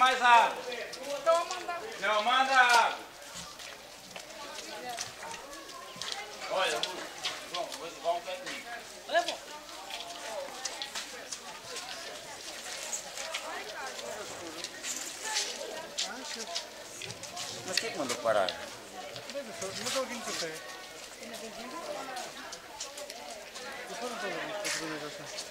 mais água. Não, manda água. Olha, João, vou escovar um Mas quem é mandou parar? Mas alguém do café. Eu não estou a ouvir, estou a ouvir.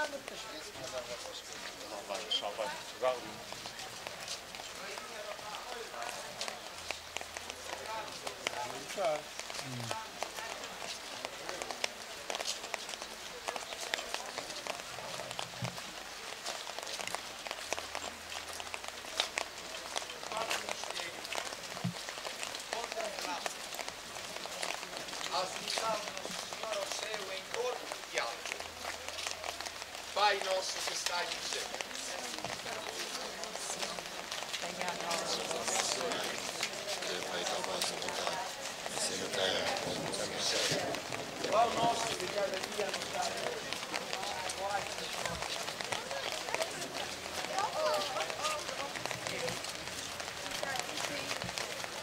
Não sei de mais nada. pois. Assunção Nosso Senhor ao céu em corpo e alma. Pai nosso que estás no céu. Venha o nosso de cada dia